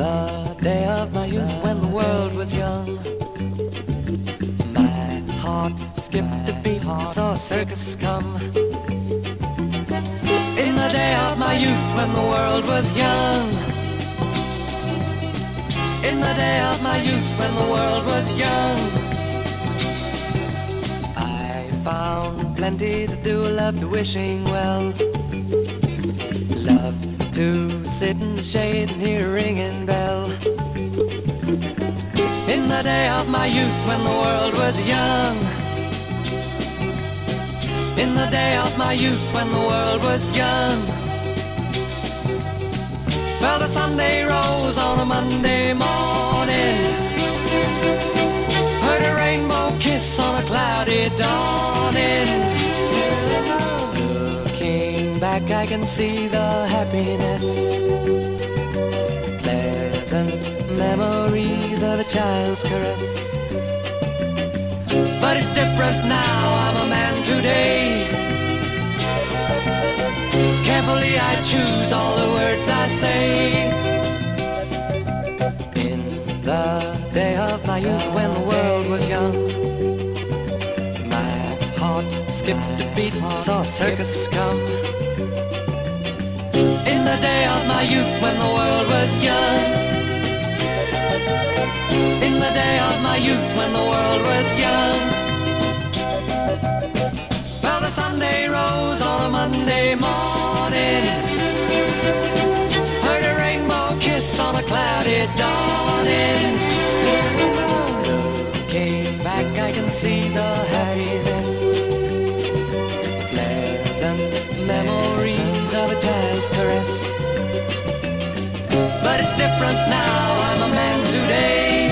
the day of my youth when the world was young, my heart skipped a beat, I saw a circus come. In the day of my youth when the world was young. In the day of my youth when the world was young. I found plenty to do, loved wishing well. Loved to sit in the shade and hear a ringing bell. In the day of my youth when the world was young. In the day of my youth when the world was young. Well, the Sunday rose on a Monday cloudy dawning. Looking back, I can see the happiness. Pleasant memories of a child's caress. But it's different now, I'm a man today. Carefully I choose all the words I say. In the day of my youth when the world was young, skipped a beat, saw a circus come. In the day of my youth when the world was young. In the day of my youth when the world was young. Well, the Sunday rose on a Monday morning. Heard a rainbow kiss on a cloudy dawning. Looking back, I can see the Pleasant memories of a child's caress. But it's different now, I'm a man today.